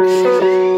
Música